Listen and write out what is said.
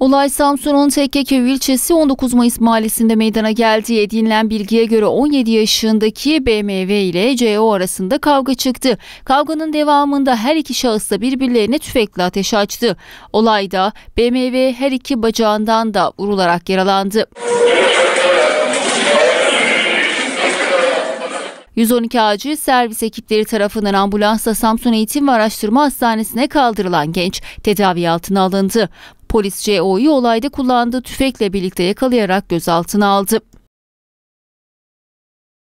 Olay Samsun'un Tekkeköy ilçesi 19 Mayıs mahallesinde meydana geldi. Edinilen bilgiye göre 17 yaşındaki BMW ile CO arasında kavga çıktı. Kavganın devamında her iki şahıs da birbirlerine tüfekle ateş açtı. Olayda BMW her iki bacağından da vurularak yaralandı. 112 acil servis ekipleri tarafından ambulansla Samsun Eğitim ve Araştırma Hastanesi'ne kaldırılan genç tedavi altına alındı. Polis CO'yu olayda kullandığı tüfekle birlikte yakalayarak gözaltına aldı.